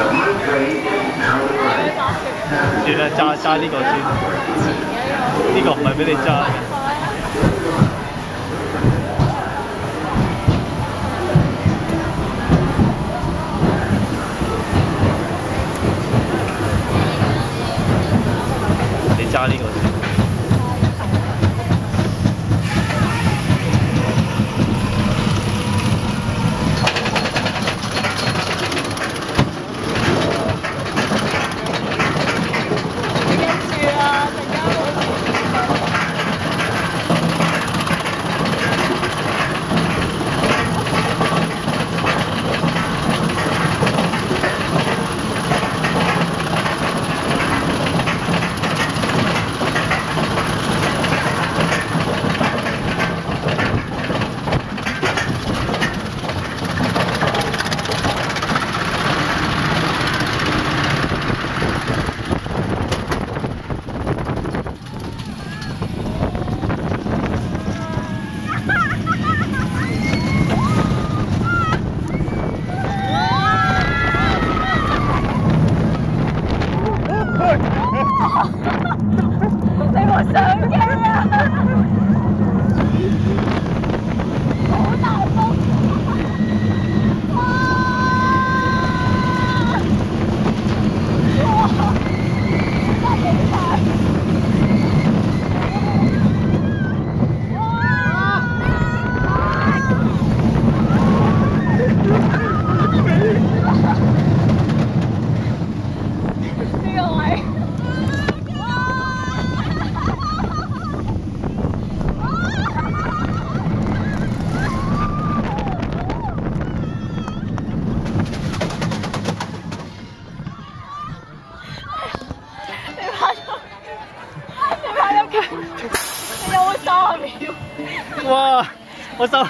算啦，揸揸呢個先，呢個唔係俾你揸嘅。你揸呢個先。你冇相机啊。哇！我手。